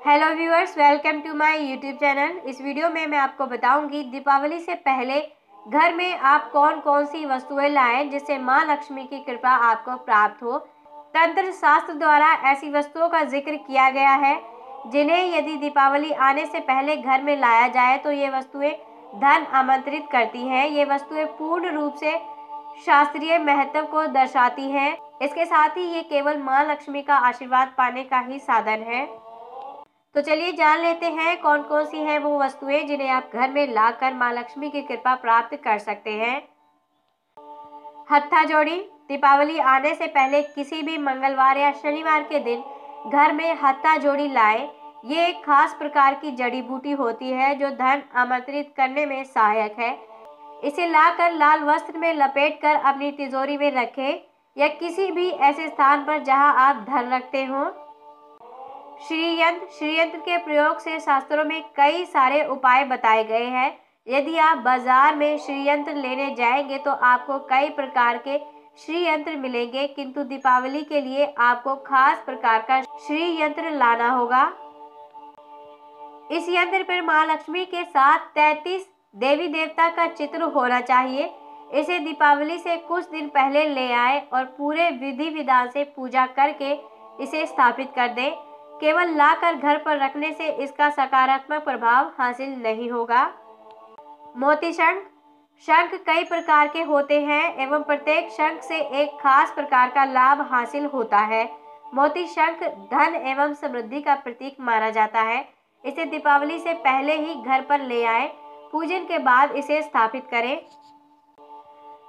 Hello viewers welcome to my YouTube channel इस video में मैं आपको बताऊँगी दीपावली से पहले घर में आप कौन कौन सी वस्तुएँ लाएँ जिससे माँ लक्ष्मी की कृपा आपको प्राप्त हो। तंत्र शास्त्र द्वारा ऐसी वस्तुओं का ज़िक्र किया गया है, जिन्हें यदि दीपावली आने से पहले घर में लाया जाए तो ये वस्तुएँ धन आमंत्रित करती हैं। ये वस्तुएँ पूर्ण रूप से शास्त्रीय महत्व को दर्शाती हैं। इसके साथ ही ये केवल माँ लक्ष्मी का आशीर्वाद पाने का ही साधन है। तो चलिए जान लेते हैं कौन कौन सी हैं वो वस्तुएँ जिन्हें आप घर में लाकर माँ लक्ष्मी की कृपा प्राप्त कर सकते हैं। हत्था जोड़ी, दीपावली आने से पहले किसी भी मंगलवार या शनिवार के दिन घर में हत्था जोड़ी लाए। ये एक खास प्रकार की जड़ी बूटी होती है जो धन आमंत्रित करने में सहायक है। इसे लाकर लाल वस्त्र में लपेटकर अपनी तिजोरी में रखें या किसी भी ऐसे स्थान पर जहाँ आप धन रखते हो। श्रीयंत्र श्रीयंत्र के प्रयोग से शास्त्रों में कई सारे उपाय बताए गए हैं। यदि आप बाज़ार में श्रीयंत्र लेने जाएँगे तो आपको कई प्रकार के श्री यंत्र मिलेंगे, किंतु दीपावली के लिए आपको खास प्रकार का श्री यंत्र लाना होगा। इस यंत्र पर माँ लक्ष्मी के साथ तैतीस देवी देवता का चित्र होना चाहिए। इसे दीपावली से कुछ दिन पहले ले आए और पूरे विधि विधान से पूजा करके इसे स्थापित कर दें। केवल लाकर घर पर रखने से इसका सकारात्मक प्रभाव हासिल नहीं होगा। मोती शंख। शंख कई प्रकार के होते हैं एवं प्रत्येक शंख से एक खास प्रकार का लाभ हासिल होता है। मोती शंख धन एवं समृद्धि का प्रतीक माना जाता है। इसे दीपावली से पहले ही घर पर ले आए। पूजन के बाद इसे स्थापित करें।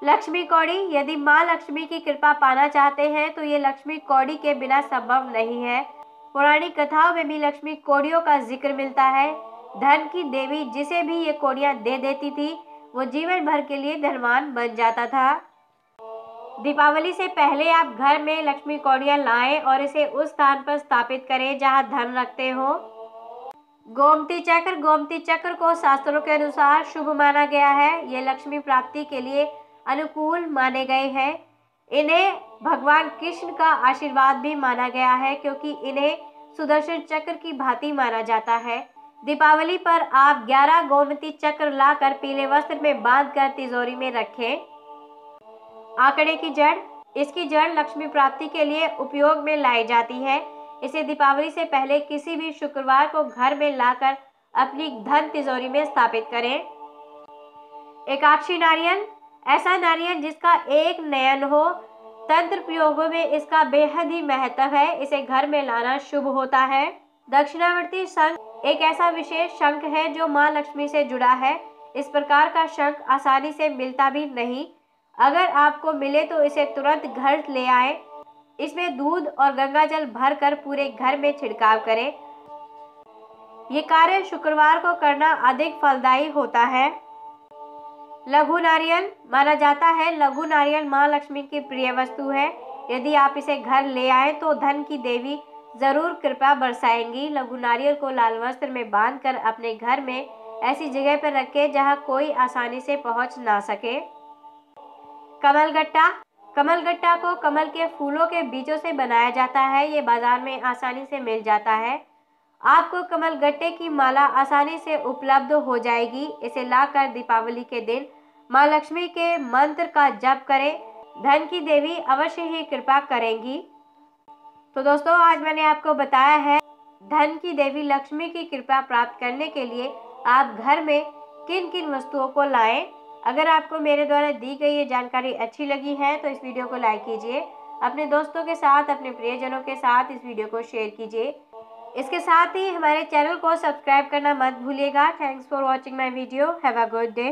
लक्ष्मी कौड़ी। यदि माँ लक्ष्मी की कृपा पाना चाहते हैं तो ये लक्ष्मी कौड़ी के बिना संभव नहीं है। पौराणिक कथाओं में भी लक्ष्मी कौड़ियों का ज़िक्र मिलता है। धन की देवी जिसे भी ये कौड़ियाँ दे देती थी, वो जीवन भर के लिए धनवान बन जाता था। दीपावली से पहले आप घर में लक्ष्मी कौड़ियाँ लाएँ और इसे उस स्थान पर स्थापित करें जहाँ धन रखते हो। गोमती चक्र गोमती चक्र को शास्त्रों के अनुसार शुभ माना गया है। ये लक्ष्मी प्राप्ति के लिए अनुकूल माने गए हैं। इन्हें भगवान कृष्ण का आशीर्वाद भी माना गया है क्योंकि इन्हें सुदर्शन चक्र की भांति माना जाता है। दीपावली पर आप 11 गोमती चक्र लाकर पीले वस्त्र में बांधकर तिजोरी में रखें। आंकड़े की जड़, इसकी जड़ लक्ष्मी प्राप्ति के लिए उपयोग में लाई जाती है। इसे दीपावली से पहले किसी भी शुक्रवार को घर में लाकर अपनी धन तिजोरी में स्थापित करें। एकाक्षी नारियल, ऐसा नारियल जिसका एक नयन हो तंत्र प्रयोगों में इसका बेहद ही महत्व है। इसे घर में लाना शुभ होता है। दक्षिणावर्ती शंख एक ऐसा विशेष शंख है जो माँ लक्ष्मी से जुड़ा है। इस प्रकार का शंख आसानी से मिलता भी नहीं। अगर आपको मिले तो इसे तुरंत घर ले आए। इसमें दूध और गंगा जल भर कर पूरे घर में छिड़काव करें। ये कार्य शुक्रवार को करना अधिक फलदायी होता है। लघु नारियल माना जाता है, लघु नारियल माँ लक्ष्मी की प्रिय वस्तु है। यदि आप इसे घर ले आए तो धन की देवी ज़रूर कृपा बरसाएँगी। लघु नारियल को लाल वस्त्र में बांधकर अपने घर में ऐसी जगह पर रखें जहाँ कोई आसानी से पहुँच ना सके। कमल गट्टा कमल गट्टा को कमल के फूलों के बीजों से बनाया जाता है। ये बाज़ार में आसानी से मिल जाता है। आपको कमल गट्टे की माला आसानी से उपलब्ध हो जाएगी। इसे लाकर दीपावली के दिन माँ लक्ष्मी के मंत्र का जप करें। धन की देवी अवश्य ही कृपा करेंगी। तो दोस्तों, आज मैंने आपको बताया है, धन की देवी लक्ष्मी की कृपा प्राप्त करने के लिए आप घर में किन किन वस्तुओं को लाएँ। अगर आपको मेरे द्वारा दी गई ये जानकारी अच्छी लगी है तो इस वीडियो को लाइक कीजिए। अपने दोस्तों के साथ, अपने प्रियजनों के साथ इस वीडियो को शेयर कीजिए। इसके साथ ही हमारे चैनल को सब्सक्राइब करना मत भूलिएगा। Thanks for watching my video have a good day